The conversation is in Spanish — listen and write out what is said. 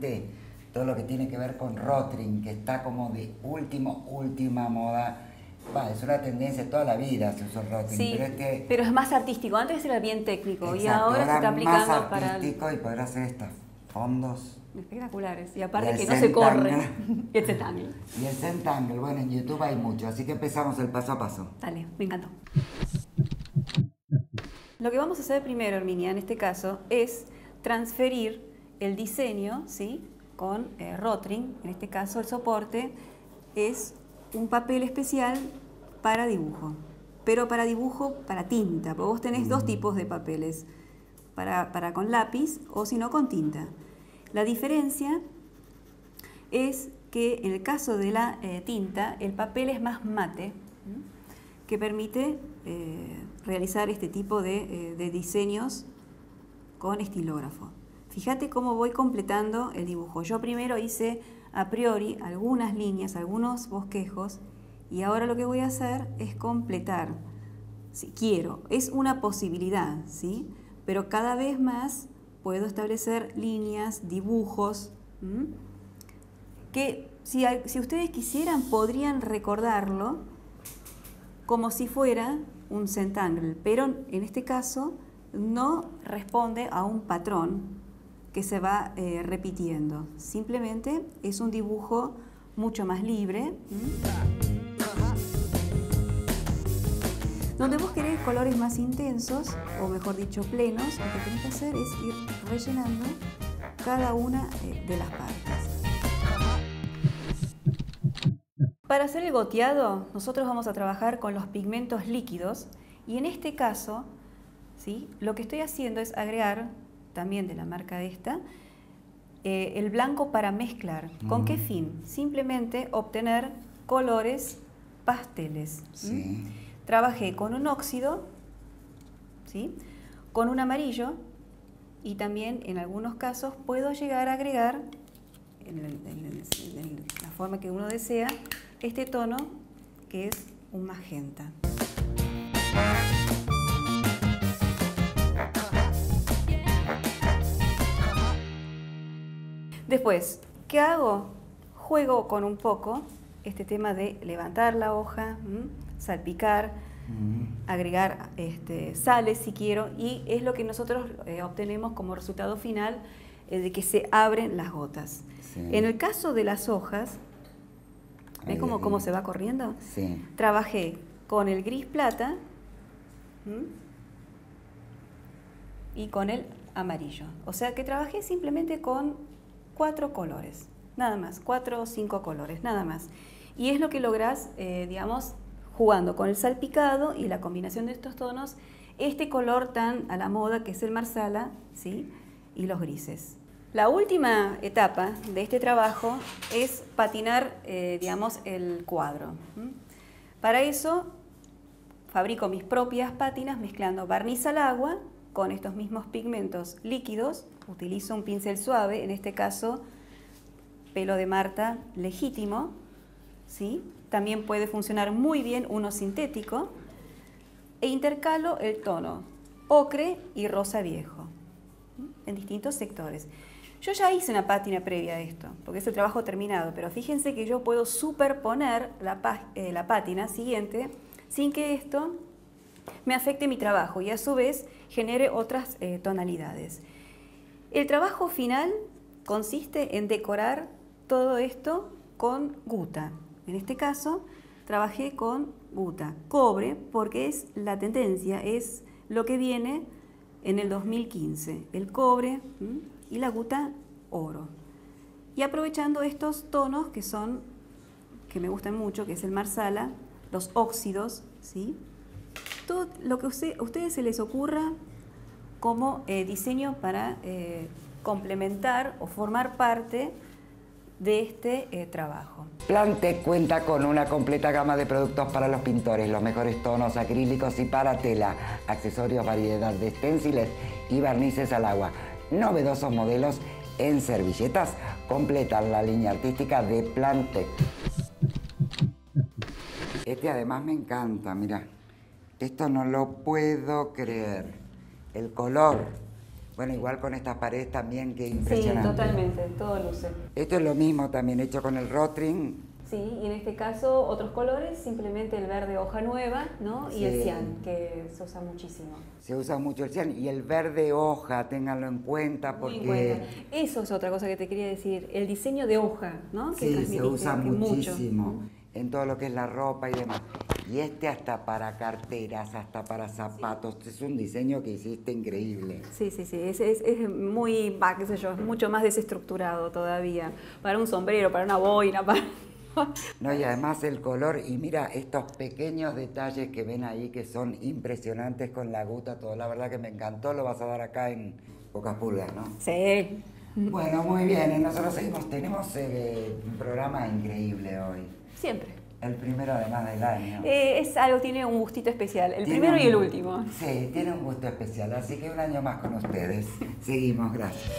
de todo lo que tiene que ver con Rotring, que está como de último, última moda. Es una tendencia toda la vida se usó Rotring, Sí, pero es que pero es más artístico. Antes era bien técnico y ahora se está aplicando más para el- artístico y poder hacer estos fondos. espectaculares. Y aparte que no se corre. Y el Zentangle. Y el Zentangle, bueno, en YouTube hay mucho, así que empezamos el paso a paso. Dale, me encantó. Lo que vamos a hacer primero, Herminia, en este caso, es transferir el diseño, ¿sí? Con eh, Rotring, en este caso el soporte es un papel especial para dibujo, pero para dibujo para tinta, porque vos tenés dos tipos de papeles, para, para con lápiz o si no con tinta. La diferencia es que en el caso de la eh, tinta, el papel es más mate, que permite eh, realizar este tipo de, de diseños con estilógrafo. Fíjate cómo voy completando el dibujo. Yo primero hice a priori algunas líneas, algunos bosquejos, y ahora lo que voy a hacer es completar, si quiero. Es una posibilidad, ¿sí? Pero cada vez más puedo establecer líneas, dibujos, que si ustedes quisieran podrían recordarlo como si fuera un centangle, pero en este caso no responde a un patrón que se va eh, repitiendo. Simplemente es un dibujo mucho más libre. Donde vos querés colores más intensos, o mejor dicho plenos, lo que tenés que hacer es ir rellenando cada una eh, de las partes. Para hacer el goteado, nosotros vamos a trabajar con los pigmentos líquidos y en este caso, ¿sí? lo que estoy haciendo es agregar, también de la marca esta, eh, el blanco para mezclar. ¿Con qué Mm. fin? Simplemente obtener colores pasteles. Trabajé con un óxido, ¿sí? con un amarillo y también en algunos casos puedo llegar a agregar, en, el- en el- en la forma que uno desea, este tono que es un magenta. Después, ¿qué hago? Juego con un poco este tema de levantar la hoja, ¿m? salpicar, Mm. agregar este, sales si quiero y es lo que nosotros eh, obtenemos como resultado final eh, de que se abren las gotas. Sí. En el caso de las hojas, ¿ves cómo, cómo se va corriendo? Sí. Trabajé con el gris plata ¿m? y con el amarillo. O sea que trabajé simplemente con cuatro colores, nada más, cuatro o cinco colores, nada más. Y es lo que lográs, eh, digamos, jugando con el salpicado y la combinación de estos tonos, este color tan a la moda que es el marsala, ¿sí? Y los grises. La última etapa de este trabajo es patinar, eh, digamos, el cuadro. Para eso fabrico mis propias pátinas mezclando barniz al agua con estos mismos pigmentos líquidos. Utilizo un pincel suave, en este caso pelo de Marta legítimo. ¿sí? También puede funcionar muy bien uno sintético. E intercalo el tono ocre y rosa viejo en distintos sectores. Yo ya hice una pátina previa a esto, porque es el trabajo terminado, pero fíjense que yo puedo superponer la, eh, la pátina siguiente sin que esto me afecte mi trabajo y a su vez genere otras eh, tonalidades. El trabajo final consiste en decorar todo esto con guta. En este caso, trabajé con guta, cobre, porque es la tendencia, es lo que viene en el 2015, el cobre y la guta oro. Y aprovechando estos tonos que son, que me gustan mucho, que es el marsala, los óxidos, ¿sí? Todo lo que a ustedes se les ocurra como eh, diseño para eh, complementar o formar parte de este eh, trabajo. Plante cuenta con una completa gama de productos para los pintores, los mejores tonos acrílicos y para tela, accesorios, variedad de esténciles y barnices al agua. Novedosos modelos en servilletas completan la línea artística de Plante. Este además me encanta, mira. Esto no lo puedo creer. El color Bueno, igual con estas paredes también, que Sí, impresionante. totalmente, todo luce. Esto es lo mismo también hecho con el rotring. Sí, y en este caso otros colores, simplemente el verde hoja nueva, ¿no? Y el Sí. cian, que se usa muchísimo. Se usa mucho el cian y el verde hoja, ténganlo en cuenta Muy en porque cuenta. Eso es otra cosa que te quería decir, el diseño de hoja, ¿no? Que sí, se transmitiste, usa que muchísimo mucho. en todo lo que es la ropa y demás. Y este hasta para carteras, hasta para zapatos, es un diseño que hiciste increíble. Sí, sí, sí, es, es, es muy, va, qué sé yo, es mucho más desestructurado todavía. Para un sombrero, para una boina, para... No, y además el color, y mira estos pequeños detalles que ven ahí que son impresionantes con la guta, todo, la verdad que me encantó, lo vas a dar acá en Pocas Pulgas, ¿no? Sí. Bueno, muy bien, nosotros seguimos, tenemos eh, un programa increíble hoy, Siempre. El primero además del año. Eh, es algo, tiene un gustito especial, el Tiene primero y el último. Sí, tiene un gusto especial, así que un año más con ustedes. Seguimos, gracias.